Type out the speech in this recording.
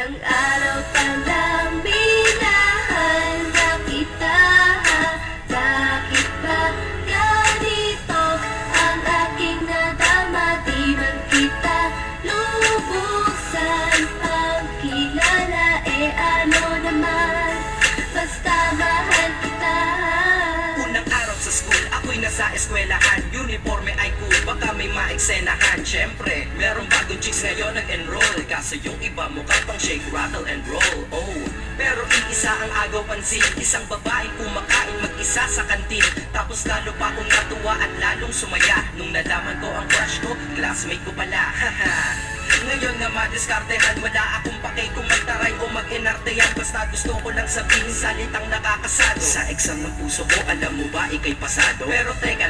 Unang araw pa lang minahanda kita Bakit ba? Ganito ang aking nadama Di man kita lubusan pagkilala Eh ano naman, basta mahal kita. Unang araw sa school, eskwelahan Uniforme ay cool, baka may maeksenahan Siyempre, merong bagong chicks ngayon nag-enroll Kaso yung iba mukhang pang shake, rattle and roll. Oh, pero iisa ang agaw pansin. Isang babaeng kumakain mag-isa sa kantin. Tapos lalo pa akong natuwa at lalong sumaya. Nung nalaman ko ang crush ko, classmate ko pala. Ngayon na madiskartehan Wala akong pake kung magtaray o mag-inartehan. Basta gusto ko lang sabihin salitang nakakasado. Sa exam ng puso ko, alam mo ba ikay pasado? Pero teka